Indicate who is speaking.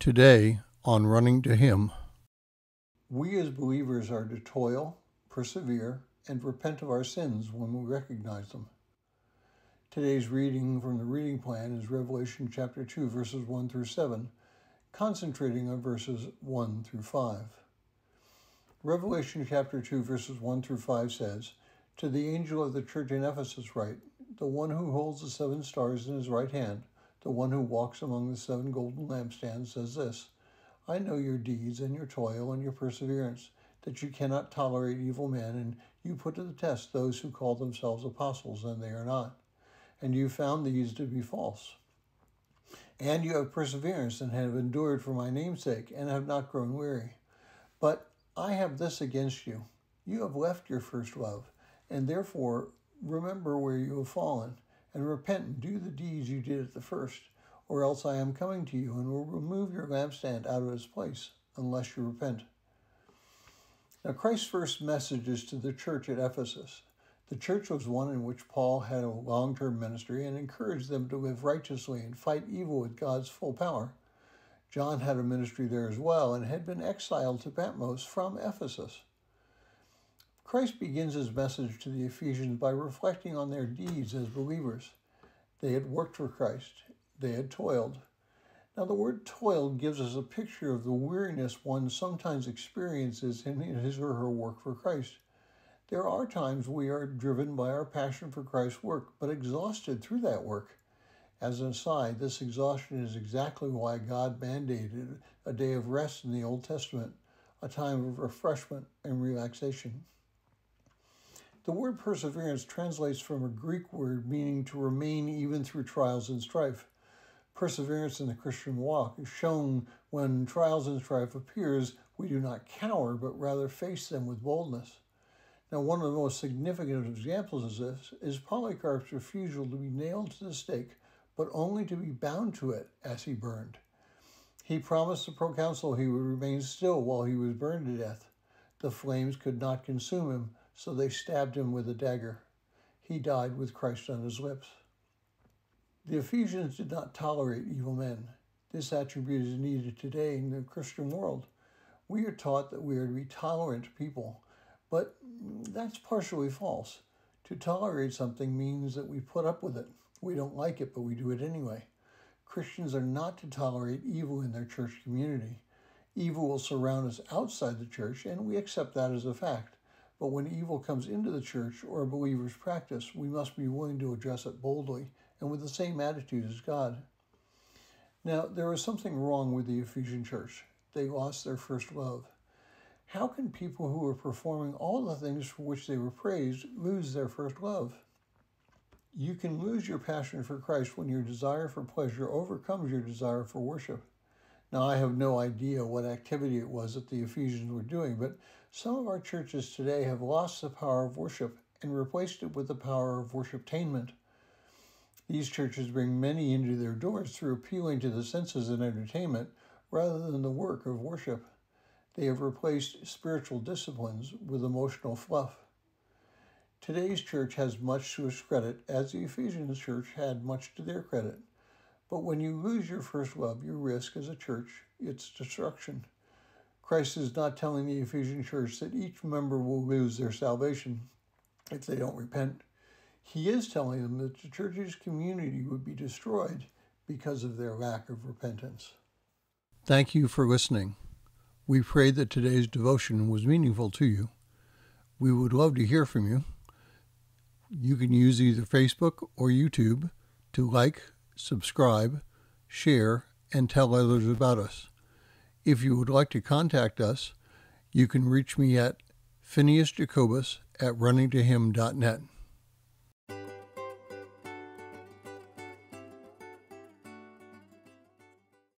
Speaker 1: Today on Running to Him.
Speaker 2: We as believers are to toil, persevere, and repent of our sins when we recognize them. Today's reading from the reading plan is Revelation chapter 2, verses 1 through 7, concentrating on verses 1 through 5. Revelation chapter 2, verses 1 through 5 says, To the angel of the church in Ephesus write, the one who holds the seven stars in his right hand, the one who walks among the seven golden lampstands, says this I know your deeds and your toil and your perseverance, that you cannot tolerate evil men, and you put to the test those who call themselves apostles, and they are not. And you found these to be false. And you have perseverance and have endured for my name's sake, and have not grown weary. But I have this against you you have left your first love, and therefore remember where you have fallen, and repent and do the deeds you did at the first, or else I am coming to you and will remove your lampstand out of its place, unless you repent. Now, Christ's first message is to the church at Ephesus. The church was one in which Paul had a long term ministry and encouraged them to live righteously and fight evil with God's full power. John had a ministry there as well and had been exiled to Patmos from Ephesus. Christ begins his message to the Ephesians by reflecting on their deeds as believers. They had worked for Christ, they had toiled. Now, the word toil gives us a picture of the weariness one sometimes experiences in his or her work for Christ. There are times we are driven by our passion for Christ's work, but exhausted through that work. As an aside, this exhaustion is exactly why God mandated a day of rest in the Old Testament, a time of refreshment and relaxation. The word perseverance translates from a Greek word meaning to remain even through trials and strife. Perseverance in the Christian walk is shown when trials and strife appears, we do not cower, but rather face them with boldness. Now, one of the most significant examples of this is Polycarp's refusal to be nailed to the stake, but only to be bound to it as he burned. He promised the proconsul he would remain still while he was burned to death. The flames could not consume him, so they stabbed him with a dagger. He died with Christ on his lips. The Ephesians did not tolerate evil men. This attribute is needed today in the Christian world. We are taught that we are to be tolerant people, but that's partially false. To tolerate something means that we put up with it. We don't like it, but we do it anyway. Christians are not to tolerate evil in their church community. Evil will surround us outside the church, and we accept that as a fact. But when evil comes into the church or a believer's practice, we must be willing to address it boldly and with the same attitude as God. Now, there was something wrong with the Ephesian church. They lost their first love. How can people who are performing all the things for which they were praised lose their first love? You can lose your passion for Christ when your desire for pleasure overcomes your desire for worship. Now, I have no idea what activity it was that the Ephesians were doing, but some of our churches today have lost the power of worship and replaced it with the power of worshiptainment. These churches bring many into their doors through appealing to the senses and entertainment rather than the work of worship. They have replaced spiritual disciplines with emotional fluff. Today's church has much to its credit, as the Ephesians church had much to their credit. But when you lose your first love, you risk as a church its destruction. Christ is not telling the Ephesian church that each member will lose their salvation if they don't repent. He is telling them that the church's community would be destroyed because of their lack of repentance.
Speaker 1: Thank you for listening. We pray that today's devotion was meaningful to you. We would love to hear from you. You can use either Facebook or YouTube to like, subscribe, share, and tell others about us. If you would like to contact us, you can reach me at Phineas Jacobus at runningtohim.net.